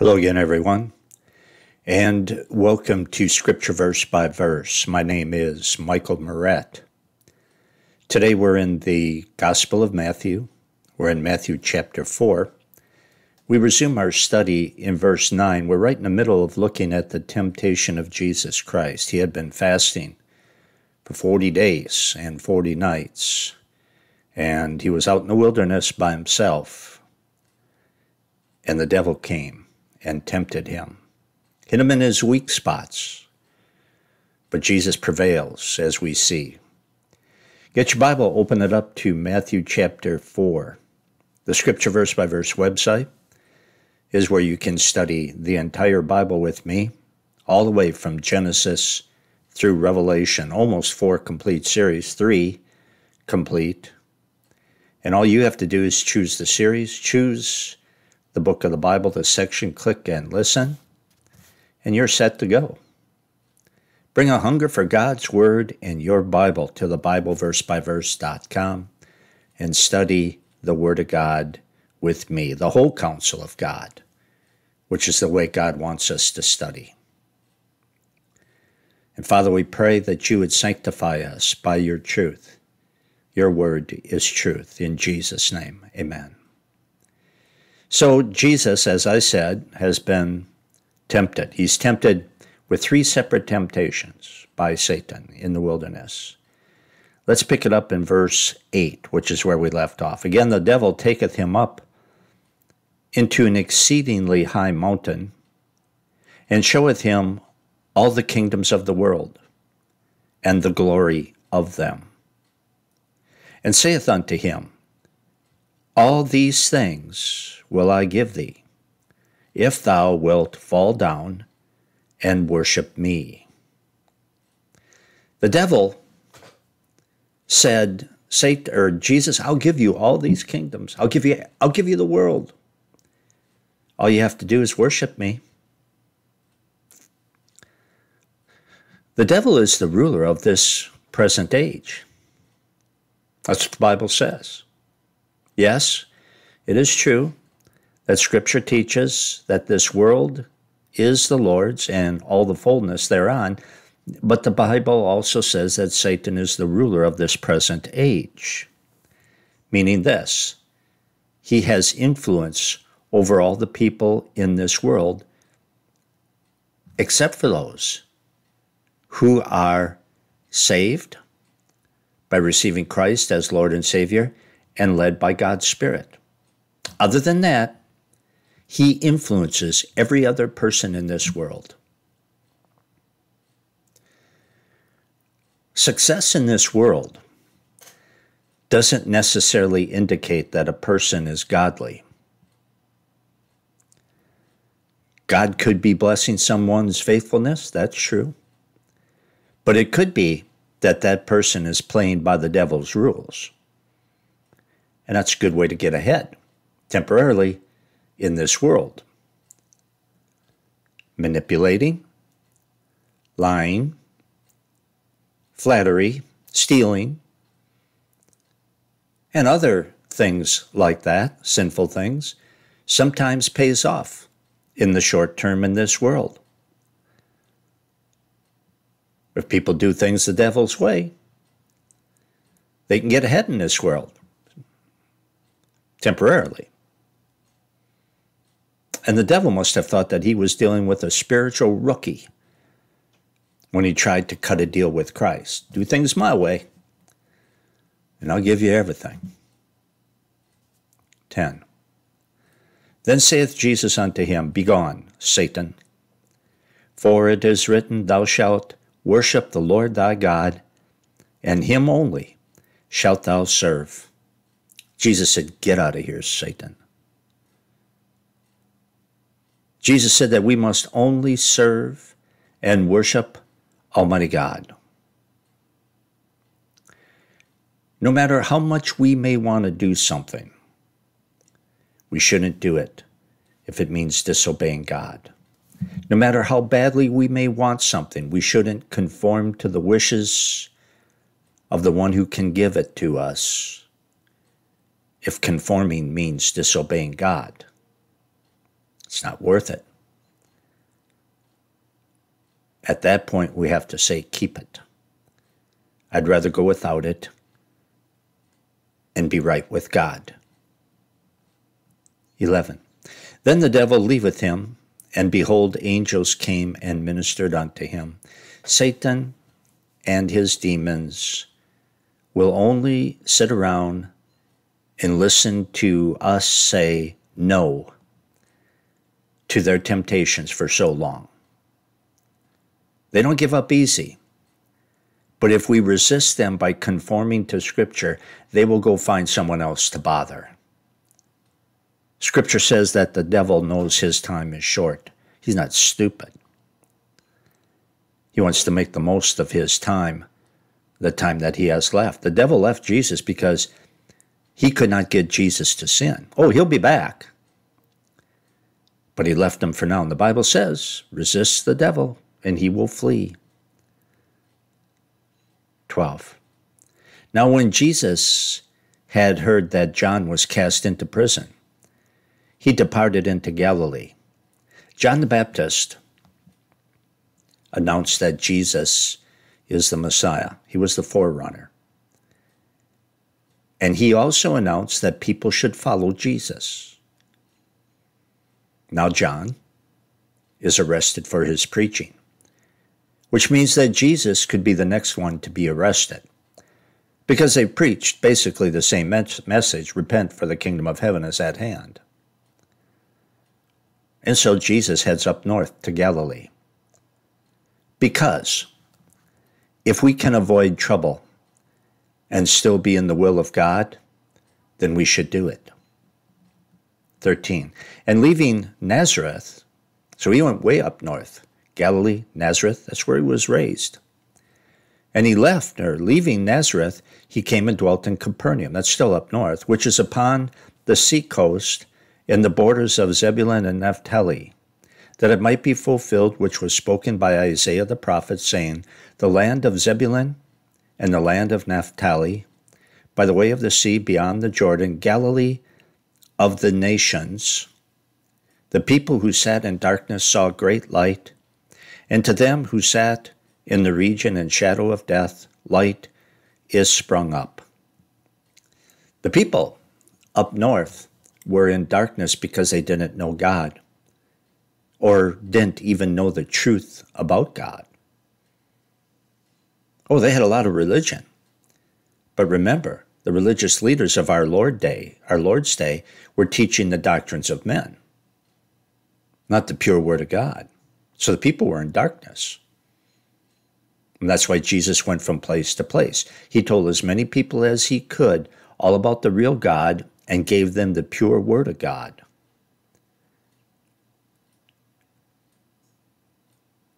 Hello again, everyone, and welcome to Scripture Verse by Verse. My name is Michael Meurett. Today we're in the Gospel of Matthew. We're in Matthew chapter 4. We resume our study in verse 9. We're right in the middle of looking at the temptation of Jesus Christ. He had been fasting for 40 days and 40 nights, and he was out in the wilderness by himself, and the devil came and tempted him, hit him in his weak spots. But Jesus prevails, as we see. Get your Bible, open it up to Matthew chapter 4. The scripture verse by verse website is where you can study the entire Bible with me, all the way from Genesis through Revelation, almost four complete series, three complete. And all you have to do is choose the series, choose the book of the Bible, the section, click and listen, and you're set to go. Bring a hunger for God's Word and your Bible to the BibleVerseByVerse.com and study the Word of God with me, the whole counsel of God, which is the way God wants us to study. And Father, we pray that you would sanctify us by your truth. Your word is truth. In Jesus' name, amen. So, Jesus, as I said, has been tempted. He's tempted with three separate temptations by Satan in the wilderness. Let's pick it up in verse 8, which is where we left off. Again, the devil taketh him up into an exceedingly high mountain and showeth him all the kingdoms of the world and the glory of them, and saith unto him, All these things will I give thee, if thou wilt fall down and worship me. The devil said, Satan or Jesus, I'll give you all these kingdoms. I'll give you I'll give you the world. All you have to do is worship me. The devil is the ruler of this present age. That's what the Bible says. Yes, it is true that Scripture teaches that this world is the Lord's and all the fullness thereon. But the Bible also says that Satan is the ruler of this present age, meaning this he has influence over all the people in this world, except for those who are saved by receiving Christ as Lord and Savior and led by God's Spirit. Other than that, he influences every other person in this world. Success in this world doesn't necessarily indicate that a person is godly. God could be blessing someone's faithfulness, that's true. But it could be that that person is playing by the devil's rules. And that's a good way to get ahead temporarily in this world manipulating, lying, flattery, stealing, and other things like that, sinful things, sometimes pays off in the short term in this world. If people do things the devil's way, they can get ahead in this world temporarily. And the devil must have thought that he was dealing with a spiritual rookie when he tried to cut a deal with Christ. Do things my way, and I'll give you everything. 10. Then saith Jesus unto him, Begone, Satan, for it is written, Thou shalt worship the Lord thy God, and him only shalt thou serve. Jesus said, Get out of here, Satan. Jesus said that we must only serve and worship Almighty God. No matter how much we may want to do something, we shouldn't do it if it means disobeying God. No matter how badly we may want something, we shouldn't conform to the wishes of the one who can give it to us if conforming means disobeying God. It's not worth it. at that point we have to say, keep it. I'd rather go without it and be right with God. 11. Then the devil leaveth him, and behold, angels came and ministered unto him. Satan and his demons will only sit around and listen to us say no to their temptations for so long. They don't give up easy. But if we resist them by conforming to Scripture, they will go find someone else to bother. Scripture says that the devil knows his time is short. He's not stupid. He wants to make the most of his time, the time that he has left. The devil left Jesus because he could not get Jesus to sin. Oh, he'll be back. But he left him for now. And the Bible says, resist the devil and he will flee. 12. Now, when Jesus had heard that John was cast into prison, he departed into Galilee. John the Baptist announced that Jesus is the Messiah, he was the forerunner. And he also announced that people should follow Jesus. Now, John is arrested for his preaching which means that Jesus could be the next one to be arrested. Because they preached basically the same message repent, for the kingdom of heaven is at hand. And so Jesus heads up north to Galilee. Because if we can avoid trouble and still be in the will of God, then we should do it. 13. And leaving Nazareth, so he went way up north Galilee, Nazareth, that's where he was raised. And he left, or leaving Nazareth, he came and dwelt in Capernaum, that's still up north, which is upon the sea coast in the borders of Zebulun and Naphtali, that it might be fulfilled which was spoken by Isaiah the prophet, saying, The land of Zebulun and the land of Naphtali, by the way of the sea beyond the Jordan, Galilee of the nations. The people who sat in darkness saw great light. And to them who sat in the region and shadow of death, light is sprung up. The people up north were in darkness because they didn't know God or didn't even know the truth about God. Oh, they had a lot of religion. But remember, the religious leaders of our Lord day, our Lord's day, were teaching the doctrines of men, not the pure word of God. So the people were in darkness. And that's why Jesus went from place to place. He told as many people as he could all about the real God and gave them the pure word of God.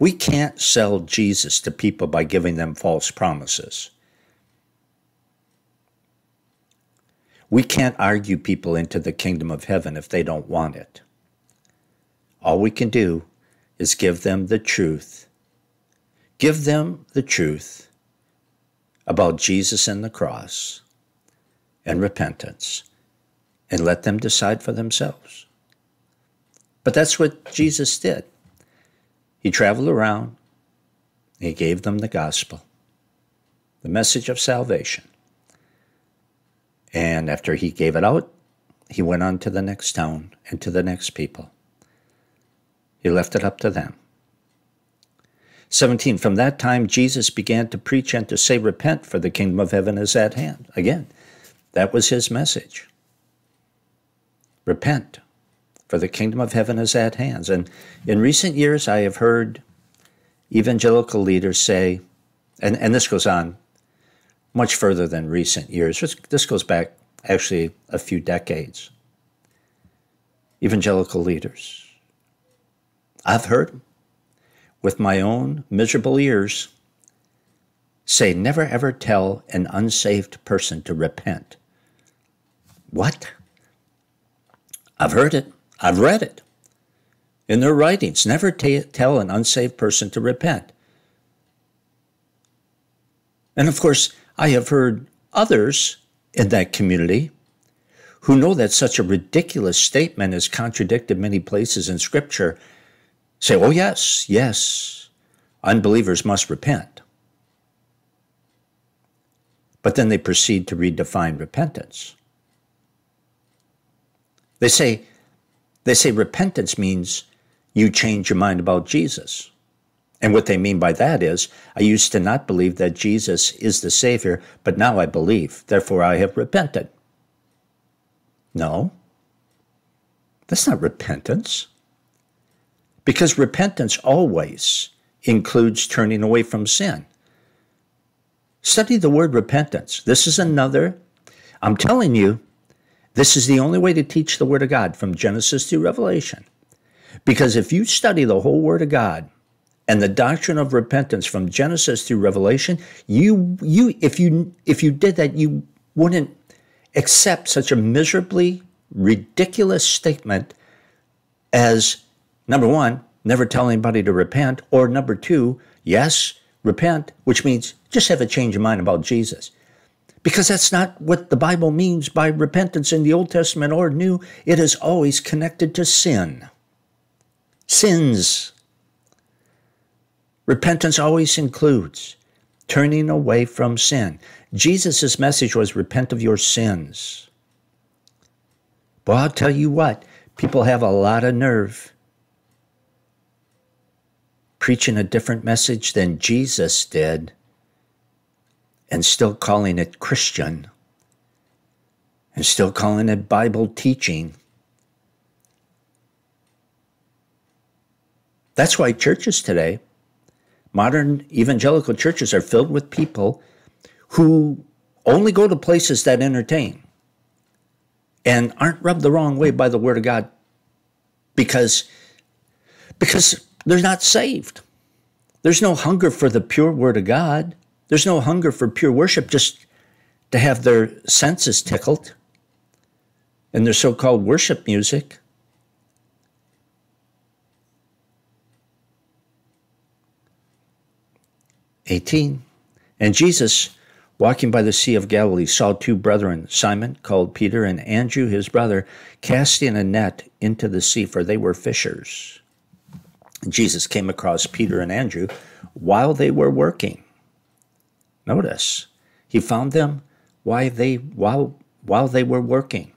We can't sell Jesus to people by giving them false promises. We can't argue people into the kingdom of heaven if they don't want it. All we can do is give them the truth. Give them the truth about Jesus and the cross and repentance and let them decide for themselves. But that's what Jesus did. He traveled around, he gave them the gospel, the message of salvation. And after he gave it out, he went on to the next town and to the next people. He left it up to them. 17. From that time, Jesus began to preach and to say, Repent, for the kingdom of heaven is at hand. Again, that was his message. Repent, for the kingdom of heaven is at hand. And in recent years, I have heard evangelical leaders say, and, and this goes on much further than recent years, this goes back actually a few decades. Evangelical leaders I've heard with my own miserable ears say, never ever tell an unsaved person to repent. What? I've heard it. I've read it in their writings. Never tell an unsaved person to repent. And of course, I have heard others in that community who know that such a ridiculous statement is contradicted many places in Scripture say, oh, yes, yes, unbelievers must repent. But then they proceed to redefine repentance. They say, they say repentance means you change your mind about Jesus. And what they mean by that is, I used to not believe that Jesus is the Savior, but now I believe. Therefore, I have repented. No, that's not repentance. Because repentance always includes turning away from sin. Study the word repentance. This is another, I'm telling you, this is the only way to teach the Word of God from Genesis to Revelation. Because if you study the whole Word of God and the doctrine of repentance from Genesis to Revelation, you you if you if you did that, you wouldn't accept such a miserably ridiculous statement as number one, never tell anybody to repent, or number two, yes, repent, which means just have a change of mind about Jesus. Because that's not what the Bible means by repentance in the Old Testament or New. It is always connected to sin. Sins. Repentance always includes turning away from sin. Jesus' message was repent of your sins. Well, I'll tell you what, people have a lot of nerve preaching a different message than Jesus did and still calling it Christian and still calling it Bible teaching. That's why churches today, modern evangelical churches, are filled with people who only go to places that entertain and aren't rubbed the wrong way by the Word of God because, because they're not saved. There's no hunger for the pure Word of God. There's no hunger for pure worship just to have their senses tickled and their so called worship music. Eighteen. And Jesus, walking by the Sea of Galilee, saw two brethren, Simon, called Peter, and Andrew, his brother, casting a net into the sea, for they were fishers. Jesus came across Peter and Andrew while they were working. Notice, he found them while they while while they were working.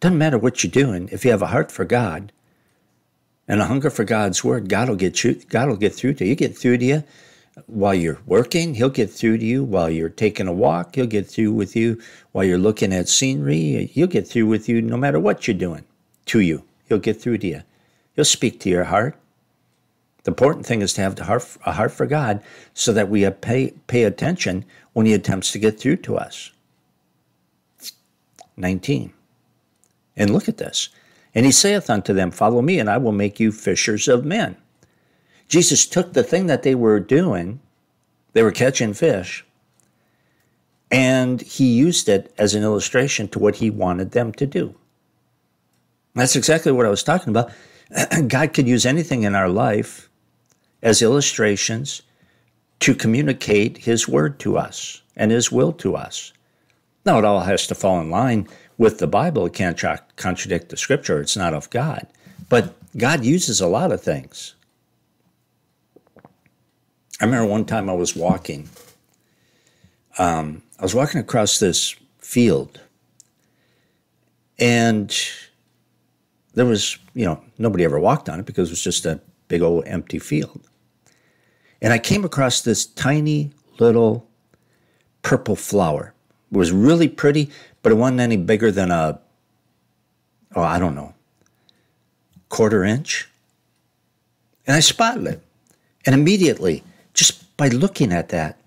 Doesn't matter what you're doing, if you have a heart for God and a hunger for God's word, God will get you God will get through to you. He'll get through to you while you're working, he'll get through to you while you're taking a walk, he'll get through with you while you're looking at scenery, he'll get through with you no matter what you're doing to you. He'll get through to you. He'll speak to your heart. The important thing is to have heart, a heart for God so that we pay, pay attention when He attempts to get through to us. 19. And look at this. And He saith unto them, Follow me, and I will make you fishers of men. Jesus took the thing that they were doing, they were catching fish, and He used it as an illustration to what He wanted them to do. That's exactly what I was talking about. God could use anything in our life as illustrations to communicate His word to us and His will to us. Now, it all has to fall in line with the Bible. It can't tra- contradict the scripture, it's not of God. But God uses a lot of things. I remember one time I was walking. Um, I was walking across this field, and there was, you know, nobody ever walked on it because it was just a big old empty field. And I came across this tiny little purple flower. It was really pretty, but it wasn't any bigger than a, oh, I don't know, quarter inch. And I spotted it. And immediately, just by looking at that,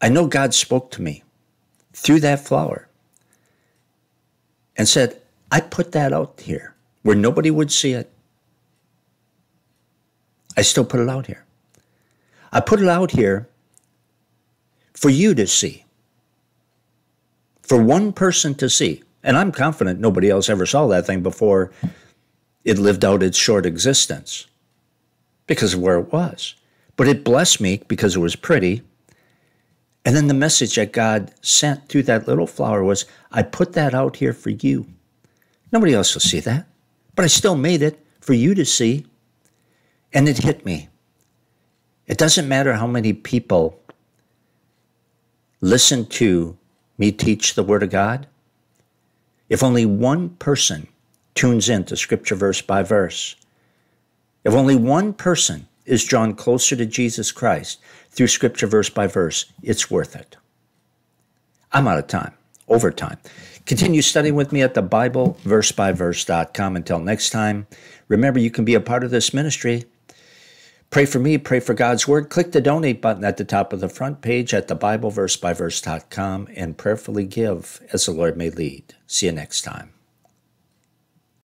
I know God spoke to me through that flower and said, I put that out here where nobody would see it. I still put it out here. I put it out here for you to see, for one person to see. And I'm confident nobody else ever saw that thing before it lived out its short existence because of where it was. But it blessed me because it was pretty. And then the message that God sent through that little flower was I put that out here for you. Nobody else will see that. But I still made it for you to see. And it hit me. It doesn't matter how many people listen to me teach the Word of God. If only one person tunes in to scripture verse by verse, if only one person is drawn closer to Jesus Christ through scripture verse by verse, it's worth it. I'm out of time, over time. Continue studying with me at the Bible verse by verse.com. Until next time, remember you can be a part of this ministry. Pray for me, pray for God's word. Click the donate button at the top of the front page at the Bible verse by verse.com and prayerfully give as the Lord may lead. See you next time.